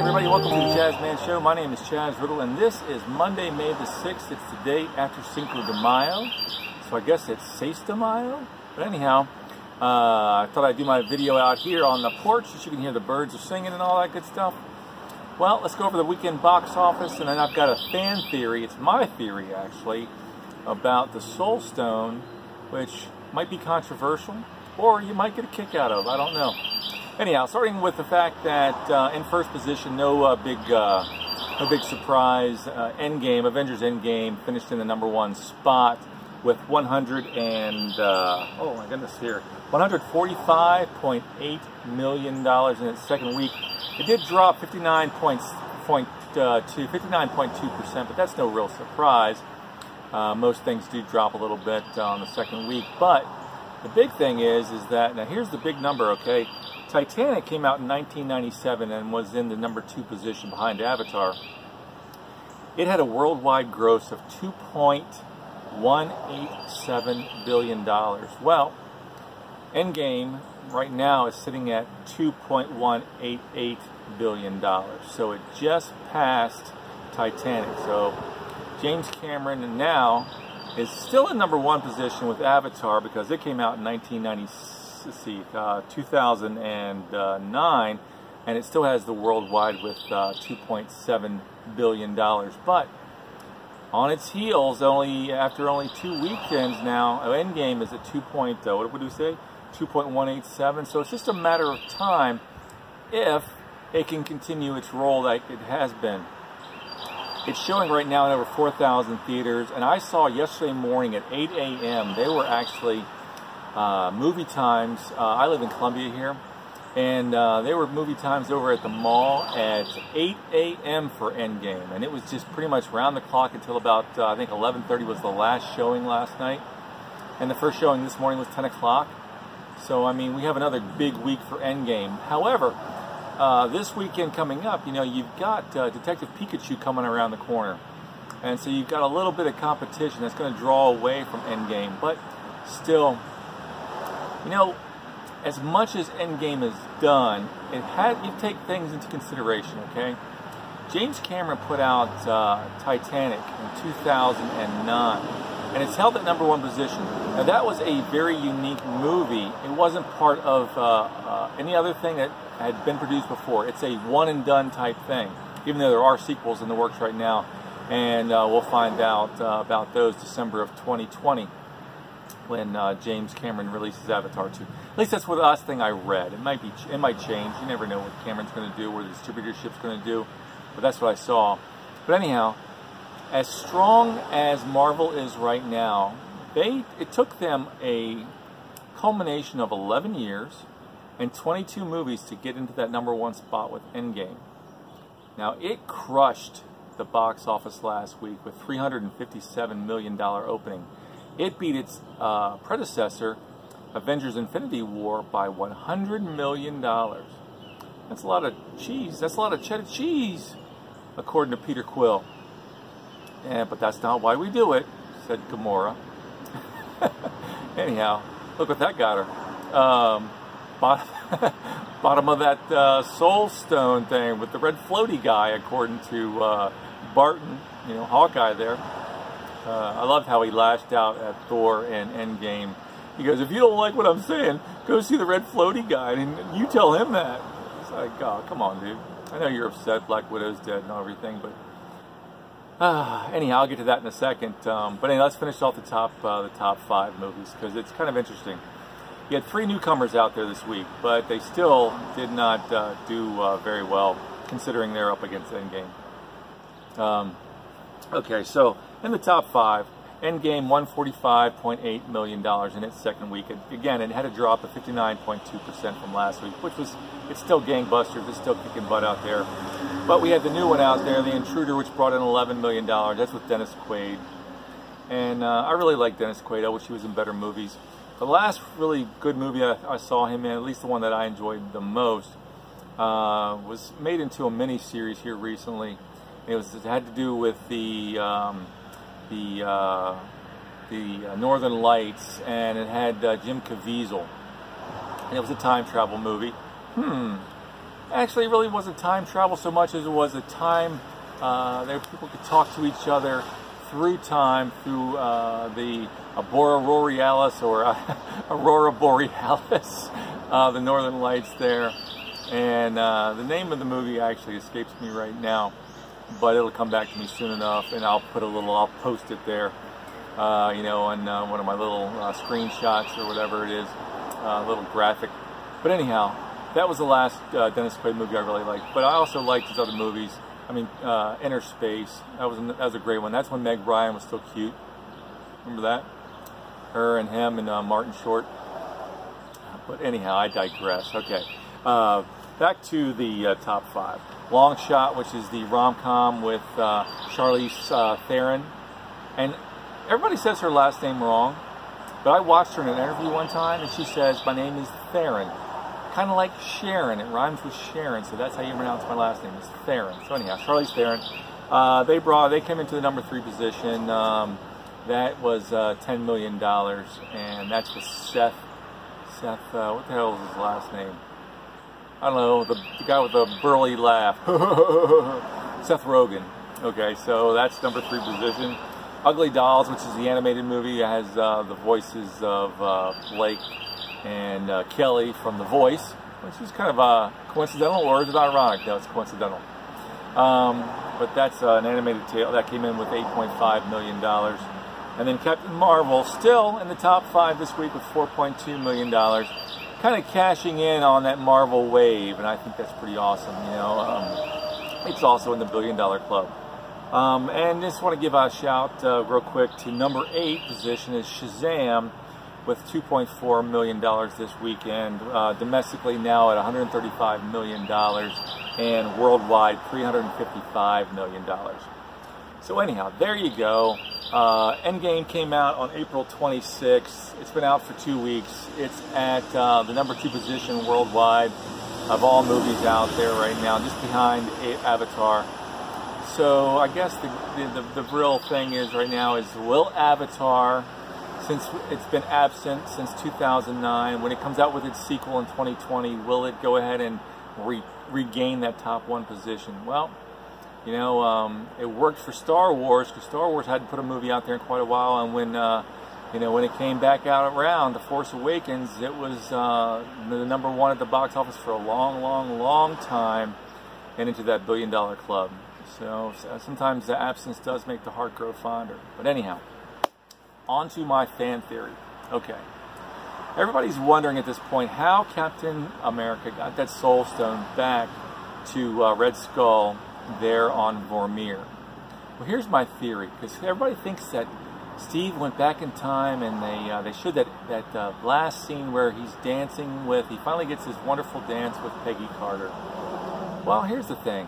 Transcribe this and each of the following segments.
everybody, welcome to the Chaz Man Show. My name is Chaz Riddle, and this is Monday, May the 6th. It's the day after Cinco de Mayo, so I guess it's Seis de Mayo. But anyhow, uh, I thought I'd do my video out here on the porch so you can hear the birds are singing and all that good stuff. Well, let's go over the weekend box office, and then I've got a fan theory. It's my theory, actually, about the Soul Stone, which might be controversial, or you might get a kick out of. I don't know. Anyhow, starting with the fact that uh, in first position, no uh, big, uh, no big surprise. Uh, Endgame, Avengers Endgame, finished in the number one spot with 100 and uh, oh my goodness, here 145.8 million dollars in its second week. It did drop 59 points, point uh, to 59.2 percent, but that's no real surprise. most things do drop a little bit on the second week, but the big thing is, is that now here's the big number. Okay, Titanic came out in 1997 and was in the number two position behind Avatar. It had a worldwide gross of 2.187 billion dollars. Well, Endgame right now is sitting at 2.188 billion dollars. So it just passed Titanic. So James Cameron now is still in number one position with Avatar because it came out in 1996 let's see, uh, 2009, and it still has the worldwide with uh, 2.7 billion dollars. But on its heels, only after only two weekends now, Endgame is at 2. Uh, what would we say? 2.187. So it's just a matter of time if it can continue its role like it has been. It's showing right now in over 4,000 theaters, and I saw yesterday morning at 8 a.m. they were actually uh, movie times. Uh, I live in Columbia here, and uh, they were movie times over at the mall at 8 a.m. for Endgame, and it was just pretty much round the clock until about uh, I think 11:30 was the last showing last night, and the first showing this morning was 10 o'clock. So I mean, we have another big week for Endgame. However, uh, this weekend coming up, you know, you've got Detective Pikachu coming around the corner. And so you've got a little bit of competition that's going to draw away from Endgame. But still, you know, as much as Endgame is done, it had you take things into consideration, okay? James Cameron put out uh, Titanic in 2009, and it's held at number one position. Now that was a very unique movie. It wasn't part of uh, uh, any other thing that had been produced before. It's a one and done type thing, even though there are sequels in the works right now, and uh, we'll find out uh, about those December of 2020 when uh, James Cameron releases Avatar 2. At least that's what the last thing I read. It might be, it might change. You never know what Cameron's going to do, what the distributorship's going to do, but that's what I saw. But anyhow, as strong as Marvel is right now, they it took them a culmination of 11 years and 22 movies to get into that number one spot with Endgame. Now it crushed the box office last week with $357 million opening. It beat its uh, predecessor, Avengers Infinity War, by $100 million. That's a lot of cheese. That's a lot of cheddar cheese, according to Peter Quill. Yeah, but that's not why we do it, said Gamora. Anyhow, look what that got her. Um, bottom, bottom of that uh, Soul Stone thing with the red floaty guy, according to uh, Barton, you know, Hawkeye there. Uh, I loved how he lashed out at Thor in Endgame. He goes, if you don't like what I'm saying, go see the red floaty guy and you tell him that. It's like, oh, come on, dude. I know you're upset Black Widow's dead and everything, but uh, anyhow, I'll get to that in a second. Um, but anyway, let's finish off the top uh, the top five movies because it's kind of interesting. You had three newcomers out there this week, but they still did not uh, do uh, very well considering they're up against Endgame. Um, okay, so in the top five. Endgame, $145.8 million in its second week. again, it had a drop of 59.2% from last week, which was, it's still gangbusters. It's still kicking butt out there. But we had the new one out there, The Intruder, which brought in $11 million. That's with Dennis Quaid. And uh, I really like Dennis Quaid. I wish he was in better movies. The last really good movie I, I saw him in, at least the one that I enjoyed the most, uh, was made into a mini series here recently. It was it had to do with the um, the uh, the uh, Northern Lights, and it had uh, Jim Caviezel. And it was a time travel movie. Hmm. Actually, it really wasn't time travel so much as it was a time uh, there people could talk to each other through time, through uh, the Aurora Borealis or uh, Aurora Borealis, uh, the northern lights there. And the name of the movie actually escapes me right now, but it'll come back to me soon enough, and I'll put a little, I'll post it there, uh, you know, on uh, one of my little uh, screenshots or whatever it is, a little graphic. But anyhow, that was the last Dennis Quaid movie I really liked. But I also liked his other movies. I mean, uh, Inner Space. That was that was a great one. That's when Meg Ryan was still cute. Remember that? Her and him and uh, Martin Short. But anyhow, I digress. Okay, uh, back to the uh, top five. Long Shot, which is the rom-com with uh, Charlize uh, Theron, and everybody says her last name wrong. But I watched her in an interview one time, and she says, "My name is Theron." kind of like Sharon. It rhymes with Sharon, so that's how you pronounce my last name. It's Theron. So anyhow, Charlize Theron. Uh, they brought, they came into the number three position. Um, that was uh, ten million dollars, and that's with Seth. Seth, uh, what the hell is his last name? I don't know. The, the guy with the burly laugh. Seth Rogen. Okay, so that's number three position. Ugly Dolls, which is the animated movie, has uh, the voices of uh, Blake and uh, Kelly from The Voice, which is kind of uh, coincidental, or is it ironic? No, it's coincidental. Um, but that's uh, an animated tale that came in with $8.5 million. And then Captain Marvel, still in the top five this week with $4.2 million. Kind of cashing in on that Marvel wave, and I think that's pretty awesome. You know, um, it's also in the billion dollar club. Um, and just want to give a shout uh, real quick to number eight position is Shazam with $2.4 million this weekend, uh, domestically now at $135 million, and worldwide $355 million. So anyhow, there you go. Uh, Endgame came out on April 26th. It's been out for two weeks. It's at uh, the number two position worldwide of all movies out there right now, just behind Avatar. So I guess the, the, the, the real thing is right now is will Avatar since it's been absent since 2009. When it comes out with its sequel in 2020, will it go ahead and re regain that top one position? Well, you know, um, it worked for Star Wars because Star Wars hadn't put a movie out there in quite a while, and when uh, you know when it came back out around The Force Awakens, it was uh, the number one at the box office for a long, long, long time, and into that billion dollar club. So, so sometimes the absence does make the heart grow fonder. But anyhow onto my fan theory. Okay. Everybody's wondering at this point how Captain America got that Soul Stone back to uh, Red Skull there on Vormir. Well, here's my theory, because everybody thinks that Steve went back in time and they uh, they showed that that uh, last scene where he's dancing with he finally gets his wonderful dance with Peggy Carter. Well, here's the thing.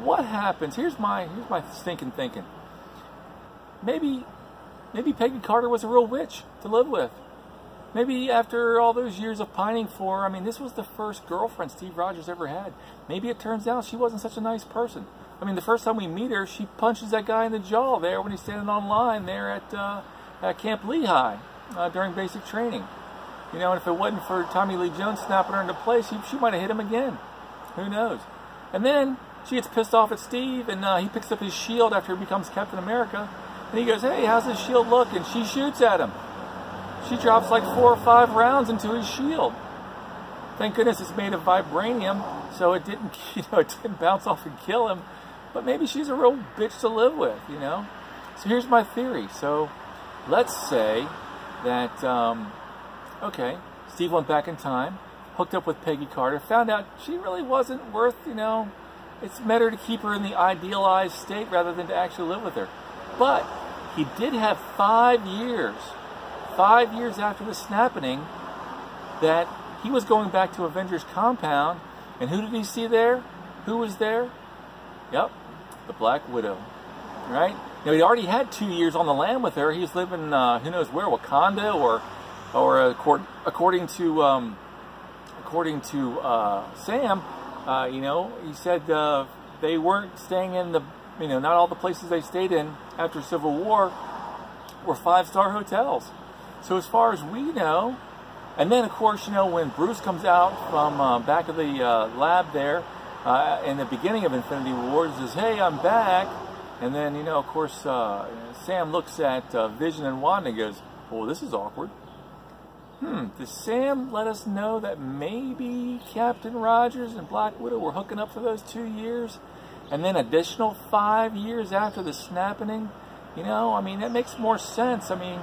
What happens? Here's my here's my stinking thinking. Maybe Maybe Peggy Carter was a real witch to live with. Maybe after all those years of pining for her, I mean, this was the first girlfriend Steve Rogers ever had. Maybe it turns out she wasn't such a nice person. I mean, the first time we meet her, she punches that guy in the jaw there when he's standing on line there at, uh, at Camp Lehigh uh, during basic training. You know, and if it wasn't for Tommy Lee Jones snapping her into place, she, she might have hit him again. Who knows? And then she gets pissed off at Steve, and uh, he picks up his shield after he becomes Captain America, and he goes, hey, how's his shield look? And she shoots at him. She drops like four or five rounds into his shield. Thank goodness it's made of vibranium, so it didn't, you know, it didn't bounce off and kill him. But maybe she's a real bitch to live with, you know. So here's my theory. So let's say that, um, okay, Steve went back in time, hooked up with Peggy Carter, found out she really wasn't worth, you know, it's better to keep her in the idealized state rather than to actually live with her. But he did have five years, five years after the snapping, that he was going back to Avengers compound, and who did he see there? Who was there? Yep, the Black Widow, right? Now he already had two years on the land with her. He was living, uh, who knows where, Wakanda, or, or uh, according to, um, according to uh, Sam, uh, you know, he said uh, they weren't staying in the you know, not all the places they stayed in after Civil War were five-star hotels. So as far as we know, And then, of course, you know, when Bruce comes out from uh, back of the uh, lab there uh, in the beginning of Infinity War, he says, hey, I'm back. And then, you know, of course, uh, Sam looks at uh, Vision and Wanda and goes, well, this is awkward. Hmm, does Sam let us know that maybe Captain Rogers and Black Widow were hooking up for those two years? And then additional five years after the snapping? You know, I mean, that makes more sense. I mean,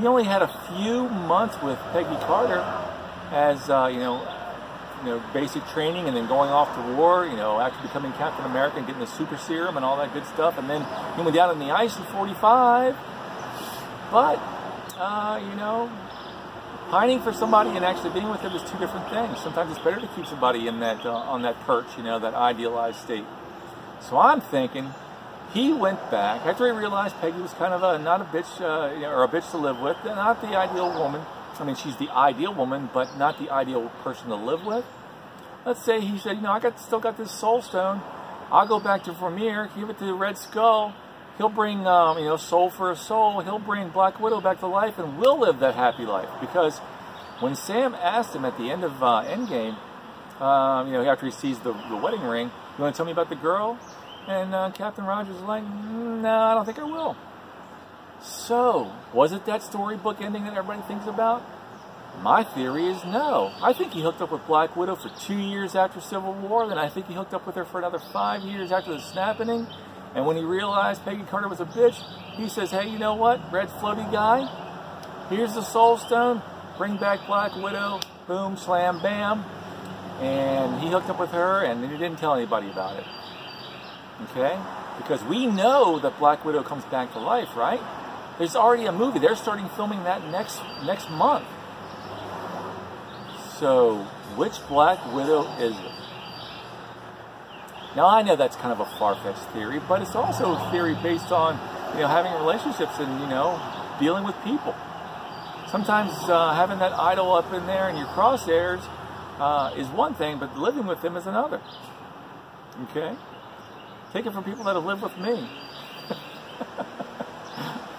he only had a few months with Peggy Carter as, uh, you know, you know, basic training and then going off to war, you know, after becoming Captain America and getting the super serum and all that good stuff. And then he went down on the ice in 45. But, uh, you know, pining for somebody and actually being with them is two different things. Sometimes it's better to keep somebody in that, uh, on that perch, you know, that idealized state. So I'm thinking he went back after he realized Peggy was kind of a not a bitch uh, or a bitch to live with, not the ideal woman. I mean, she's the ideal woman, but not the ideal person to live with. Let's say he said, you know, I got still got this soul stone. I'll go back to Vormir, give it to the Red Skull. He'll bring, um, you know, soul for a soul. He'll bring Black Widow back to life, and we'll live that happy life. Because when Sam asked him at the end of uh, Endgame, um, you know, after he sees the, the wedding ring, you want to tell me about the girl? And uh, Captain Rogers is like, no, I don't think I will. So, was it that storybook ending that everybody thinks about? My theory is no. I think he hooked up with Black Widow for two years after Civil War, then I think he hooked up with her for another five years after the snapping. And when he realized Peggy Carter was a bitch, he says, hey, you know what, Red Floaty guy, here's the Soul Stone, bring back Black Widow, boom, slam, bam. And he hooked up with her, and he didn't tell anybody about it. Okay? Because we know that Black Widow comes back to life, right? There's already a movie. They're starting filming that next next month. So, which Black Widow is it? Now I know that's kind of a far-fetched theory, but it's also a theory based on you know having relationships and you know dealing with people. Sometimes uh, having that idol up in there in your crosshairs uh, is one thing, but living with them is another. Okay. Take it from people that have lived with me.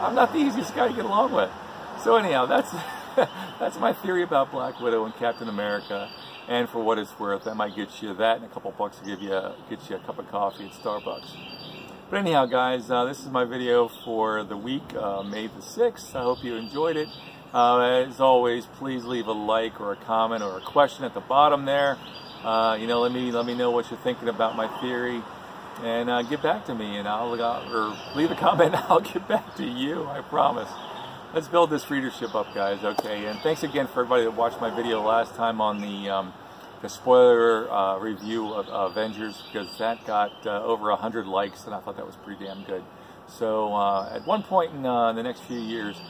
I'm not the easiest guy to get along with. So anyhow, that's that's my theory about Black Widow and Captain America. And for what it's worth, that might get you that and a couple bucks to give you a, get you a cup of coffee at Starbucks. But anyhow, guys, uh, this is my video for the week, uh, May the 6th. I hope you enjoyed it. Uh, as always, please leave a like or a comment or a question at the bottom there. Uh, you know, let me let me know what you're thinking about my theory and uh, get back to me, and I'll or leave a comment. And I'll get back to you. I promise. Let's build this readership up, guys. Okay, and thanks again for everybody that watched my video last time on the um, the spoiler uh, review of uh, Avengers because that got uh, over hundred likes, and I thought that was pretty damn good. So uh, at one point in uh, the next few years,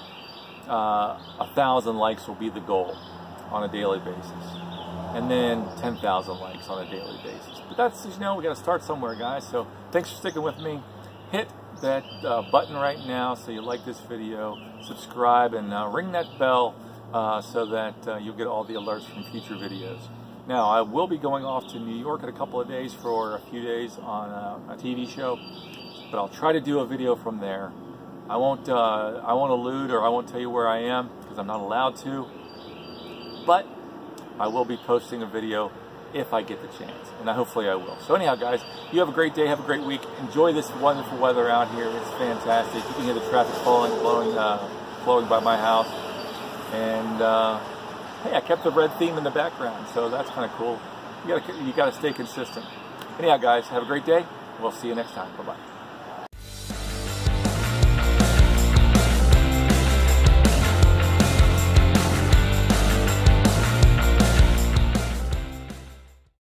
a thousand likes will be the goal on a daily basis and then 10,000 likes on a daily basis. But that's, you know, we got to start somewhere, guys. So thanks for sticking with me. Hit that uh, button right now so you like this video, subscribe, and uh, ring that bell uh, so that uh, you'll get all the alerts from future videos. Now, I will be going off to New York in a couple of days for a few days on a, a TV show, but I'll try to do a video from there. I won't, uh, I won't allude or I won't tell you where I am because I'm not allowed to. But I will be posting a video if I get the chance, and hopefully I will. So anyhow, guys, you have a great day, have a great week. Enjoy this wonderful weather out here. It's fantastic. You can hear the traffic flowing, blowing, uh, flowing by my house. And uh, hey, I kept the red theme in the background, so that's kind of cool. You gotta, you gotta stay consistent. Anyhow, guys, have a great day. We'll see you next time. Bye bye.